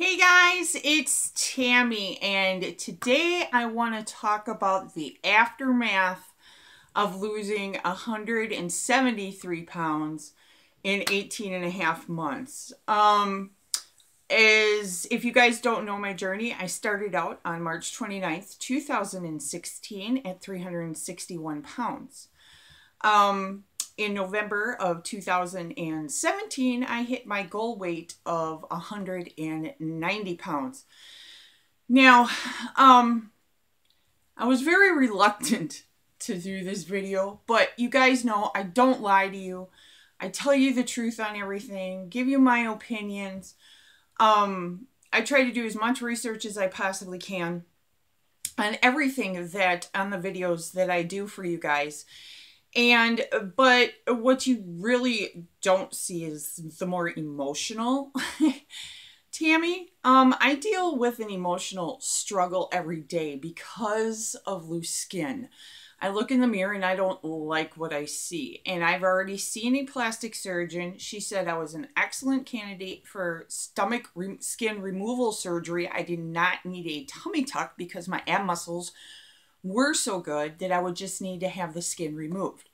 Hey guys, it's Tammy, and today I want to talk about the aftermath of losing 173 pounds in 18 and a half months. Um, is if you guys don't know my journey, I started out on March 29th, 2016 at 361 pounds. Um, in November of 2017, I hit my goal weight of 190 pounds. Now, um, I was very reluctant to do this video, but you guys know I don't lie to you. I tell you the truth on everything, give you my opinions. Um, I try to do as much research as I possibly can on everything that on the videos that I do for you guys. And but what you really don't see is the more emotional Tammy. Um, I deal with an emotional struggle every day because of loose skin. I look in the mirror and I don't like what I see. And I've already seen a plastic surgeon. She said I was an excellent candidate for stomach re skin removal surgery. I did not need a tummy tuck because my ab muscles were so good that I would just need to have the skin removed.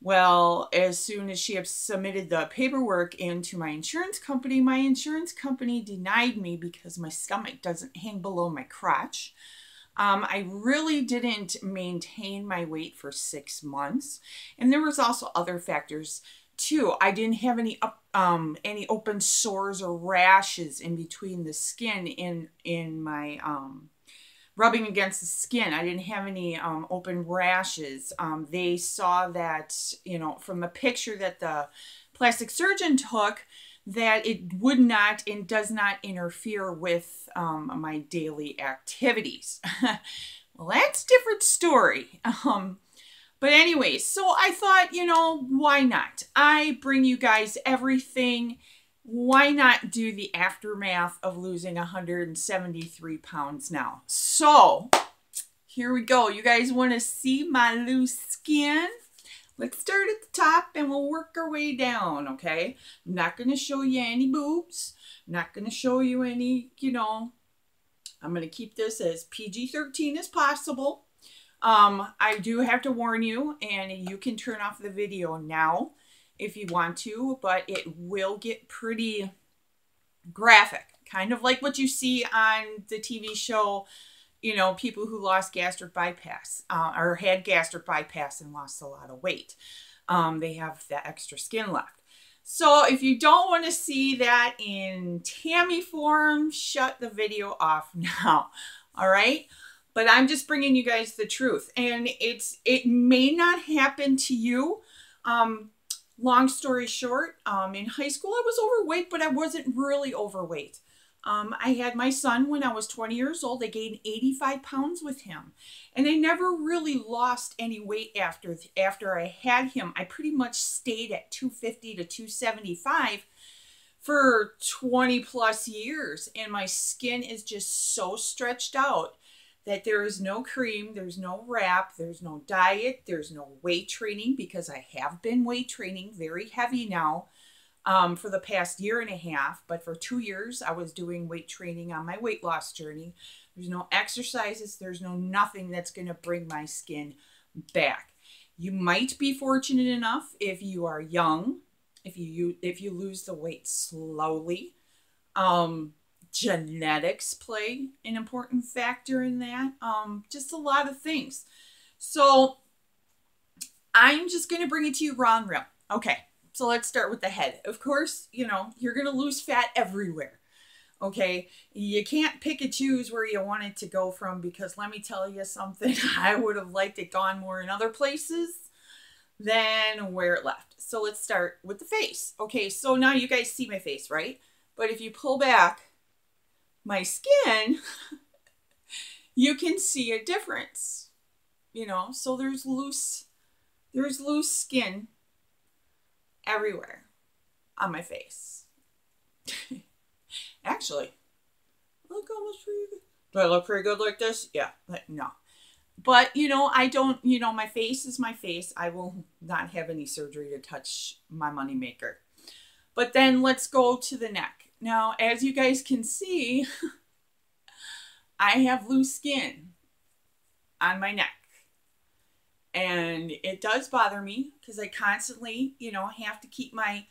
Well, as soon as she submitted the paperwork into my insurance company, my insurance company denied me because my stomach doesn't hang below my crotch. Um, I really didn't maintain my weight for six months, and there was also other factors too. I didn't have any up, um, any open sores or rashes in between the skin in in my um, rubbing against the skin. I didn't have any um, open rashes. Um, they saw that, you know, from a picture that the plastic surgeon took, that it would not and does not interfere with um, my daily activities. well, that's different story. Um, but anyways, so I thought, you know, why not? I bring you guys everything why not do the aftermath of losing 173 pounds now? So, here we go. You guys want to see my loose skin? Let's start at the top and we'll work our way down, okay? I'm not going to show you any boobs. I'm not going to show you any, you know, I'm going to keep this as PG-13 as possible. Um, I do have to warn you, and you can turn off the video now if you want to, but it will get pretty graphic, kind of like what you see on the TV show, you know, people who lost gastric bypass uh, or had gastric bypass and lost a lot of weight. Um, they have that extra skin left. So if you don't want to see that in Tammy form, shut the video off now. All right. But I'm just bringing you guys the truth. And it's it may not happen to you. Um, long story short, um, in high school, I was overweight, but I wasn't really overweight. Um, I had my son when I was 20 years old. I gained 85 pounds with him. And I never really lost any weight after, after I had him. I pretty much stayed at 250 to 275 for 20 plus years. And my skin is just so stretched out that there is no cream, there's no wrap, there's no diet, there's no weight training because I have been weight training very heavy now um, for the past year and a half. But for two years, I was doing weight training on my weight loss journey. There's no exercises, there's no nothing that's going to bring my skin back. You might be fortunate enough if you are young, if you if you lose the weight slowly. Um, genetics play an important factor in that. Um, just a lot of things. So I'm just going to bring it to you raw and real. Okay, so let's start with the head. Of course, you know, you're going to lose fat everywhere. Okay, you can't pick and choose where you want it to go from because let me tell you something, I would have liked it gone more in other places than where it left. So let's start with the face. Okay, so now you guys see my face, right? But if you pull back my skin, you can see a difference. You know, so there's loose there's loose skin everywhere on my face. Actually, I look almost pretty good. Do I look pretty good like this? Yeah, no. But, you know, I don't, you know, my face is my face. I will not have any surgery to touch my moneymaker. But then let's go to the neck. Now, as you guys can see, I have loose skin on my neck. And it does bother me because I constantly, you know, have to keep my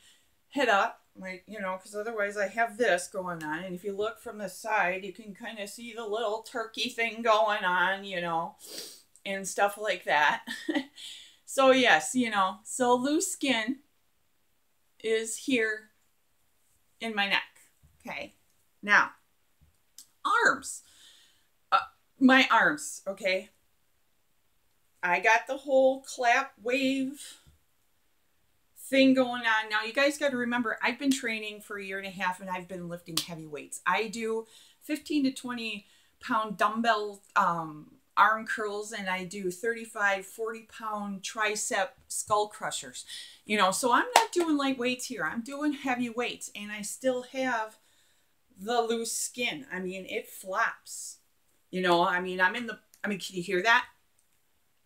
head up, my, you know, because otherwise I have this going on. And if you look from the side, you can kind of see the little turkey thing going on, you know, and stuff like that. so, yes, you know, so loose skin is here in my neck. Okay. Now, arms. Uh, my arms, okay? I got the whole clap wave thing going on. Now, you guys got to remember, I've been training for a year and a half and I've been lifting heavy weights. I do 15 to 20 pound dumbbell um, arm curls and I do 35, 40 pound tricep skull crushers. You know, so I'm not doing light weights here. I'm doing heavy weights and I still have the loose skin. I mean, it flaps. You know, I mean, I'm in the, I mean, can you hear that?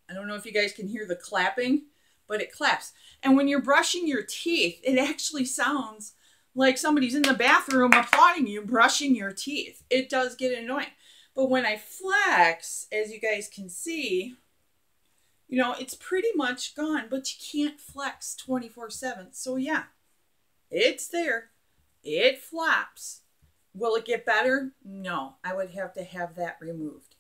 I don't know if you guys can hear the clapping, but it claps. And when you're brushing your teeth, it actually sounds like somebody's in the bathroom applauding you brushing your teeth. It does get annoying. But when I flex, as you guys can see, you know, it's pretty much gone, but you can't flex 24 7. So, yeah, it's there. It flaps. Will it get better? No, I would have to have that removed.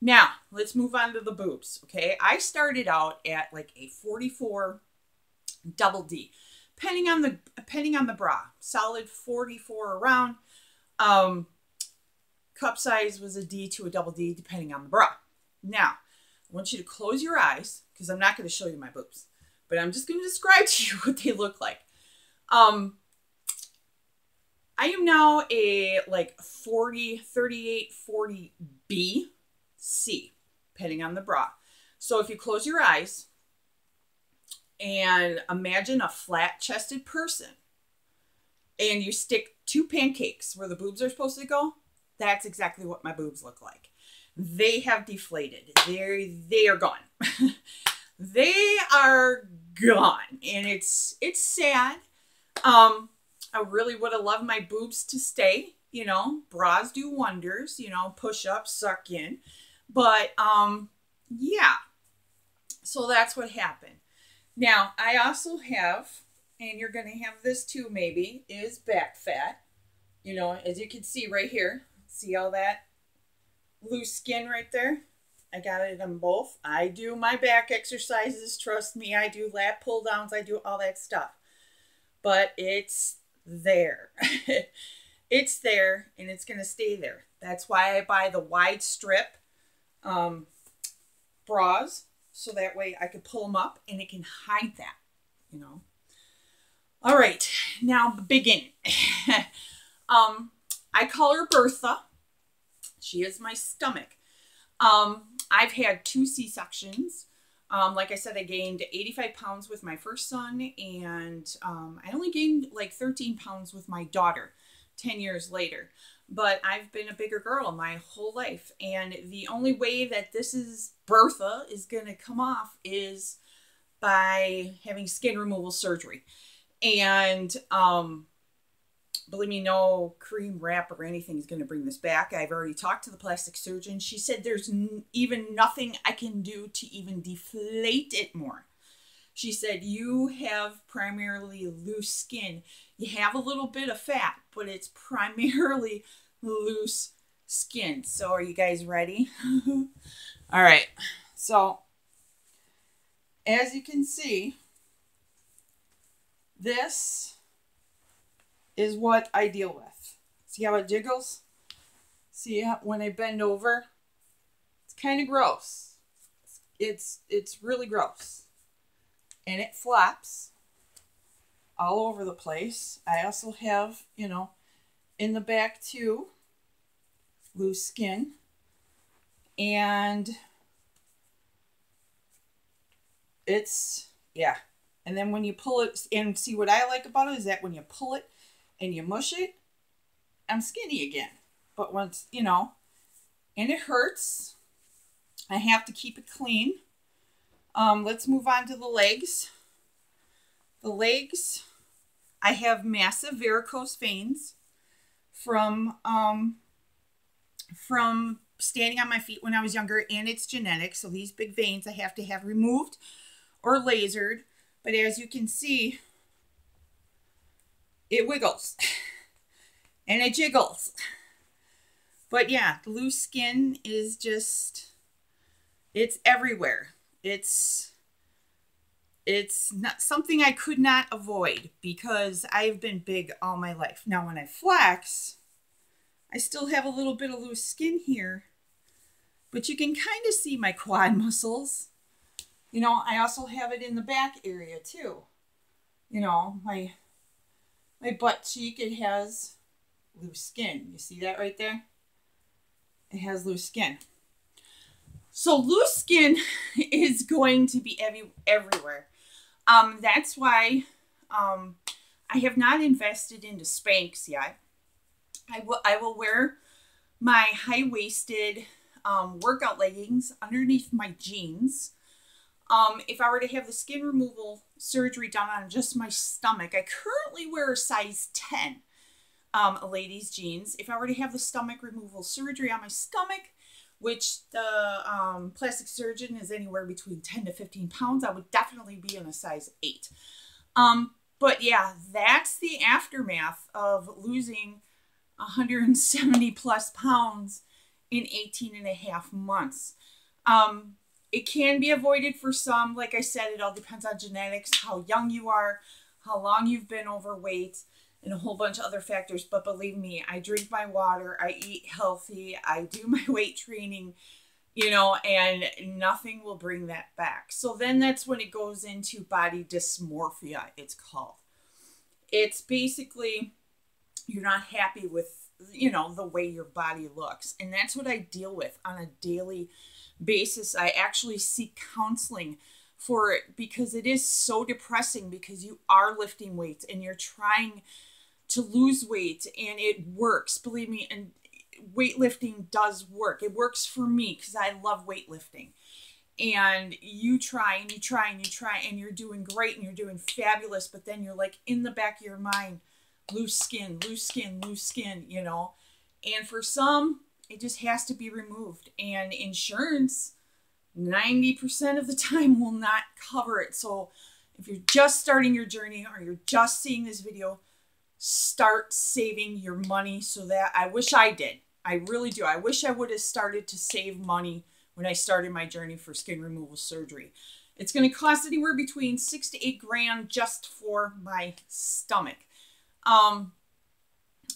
Now, let's move on to the boobs. Okay, I started out at like a 44 double D, depending on the depending on the bra, solid 44 around. Um, Cup size was a D to a double D, depending on the bra. Now, I want you to close your eyes because I'm not going to show you my boobs, but I'm just going to describe to you what they look like. Um, I am now a like 40, 38, 40 B, C, depending on the bra. So if you close your eyes and imagine a flat chested person and you stick two pancakes where the boobs are supposed to go, that's exactly what my boobs look like. They have deflated. They're they are gone. they are gone, and it's it's sad. Um, I really would have loved my boobs to stay. You know, bras do wonders. You know, push up, suck in, but um, yeah. So that's what happened. Now I also have, and you're gonna have this too. Maybe is back fat. You know, as you can see right here, See all that loose skin right there? I got it on both. I do my back exercises. Trust me, I do lat pull downs. I do all that stuff. But it's there. it's there and it's going to stay there. That's why I buy the wide strip um, bras so that way I can pull them up and it can hide that, you know. All right, now begin. um, I call her Bertha she is my stomach. Um, I've had two C-sections. Um, like I said, I gained 85 pounds with my first son, and um, I only gained like 13 pounds with my daughter 10 years later. But I've been a bigger girl my whole life, and the only way that this is Bertha is going to come off is by having skin removal surgery. And um, believe me, no cream wrap or anything is going to bring this back. I've already talked to the plastic surgeon. She said there's even nothing I can do to even deflate it more. She said, You have primarily loose skin. You have a little bit of fat, but it's primarily loose skin. So, are you guys ready? All right. So, as you can see, this is what I deal with. See how it jiggles? See how, when I bend over? It's kind of gross. It's it's really gross. And it flaps all over the place. I also have, you know, in the back too, loose skin. And it's, yeah. And then when you pull it, and see what I like about it is that when you pull it, and you mush it, I'm skinny again. But once, you know, and it hurts. I have to keep it clean. Um, let's move on to the legs. The legs, I have massive varicose veins. from um from standing on my feet when I was younger and it's genetic. So these big veins I have to have removed or lasered. But as you can see, it wiggles and it jiggles. But yeah, loose skin is just, it's everywhere. It's, it's not something I could not avoid because I've been big all my life. Now when I flex, I still have a little bit of loose skin here, but you can kind of see my quad muscles. You know, I also have it in the back area too. You know, my my butt cheek, it has loose skin. You see that right there? It has loose skin. So loose skin is going to be every, everywhere. Um, that's why um, I have not invested into Spanx yet. I will I will wear my high-waisted um, workout leggings underneath my jeans. Um, if I were to have the skin removal surgery done on just my stomach, I currently wear a size 10 um, ladies jeans. If I were to have the stomach removal surgery on my stomach, which the um, plastic surgeon is anywhere between 10 to 15 pounds, I would definitely be in a size 8. Um, but yeah, that's the aftermath of losing 170 plus pounds in 18 and a half months. Um, it can be avoided for some. Like I said, it all depends on genetics, how young you are, how long you've been overweight, and a whole bunch of other factors. But believe me, I drink my water, I eat healthy, I do my weight training, you know, and nothing will bring that back. So then that's when it goes into body dysmorphia, it's called. It's basically you're not happy with you know the way your body looks. And that's what i deal with on a daily basis. I actually seek counseling for it because it is so depressing because you are lifting weights and you're trying to lose weight and it works. Believe me and weightlifting does work. It works for me because i love weightlifting. And you try and you try and you try and you're doing great and you're doing fabulous but then you're like in the back of your mind loose skin, loose skin, loose skin, you know. And for some, it just has to be removed. And insurance, 90% of the time, will not cover it. So if you're just starting your journey or you're just seeing this video, start saving your money so that I wish I did. I really do. I wish I would have started to save money when I started my journey for skin removal surgery. It's going to cost anywhere between six to eight grand just for my stomach. Um,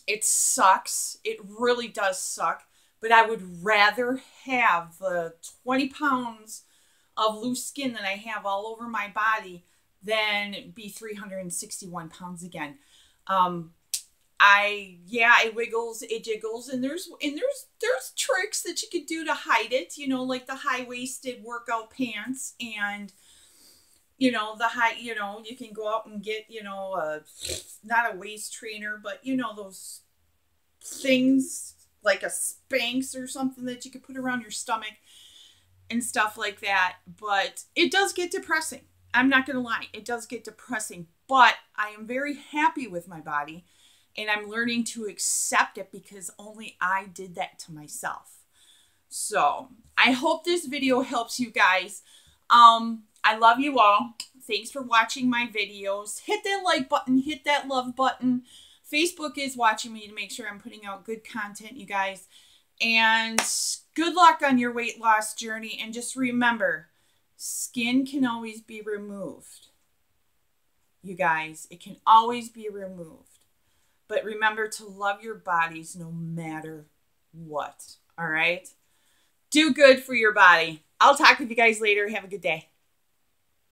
it sucks. It really does suck. But I would rather have the 20 pounds of loose skin that I have all over my body than be 361 pounds again. Um, I yeah, it wiggles, it jiggles, and there's and there's there's tricks that you could do to hide it, you know, like the high waisted workout pants and you know the high you know you can go out and get you know a, not a waist trainer but you know those things like a spanx or something that you could put around your stomach and stuff like that. But it does get depressing. I'm not gonna lie it does get depressing. But i am very happy with my body and i'm learning to accept it because only i did that to myself. So i hope this video helps you guys. Um I love you all. Thanks for watching my videos. Hit that like button. Hit that love button. Facebook is watching me to make sure I'm putting out good content, you guys. And good luck on your weight loss journey. And just remember, skin can always be removed. You guys, it can always be removed. But remember to love your bodies no matter what. All right? Do good for your body. I'll talk with you guys later. Have a good day.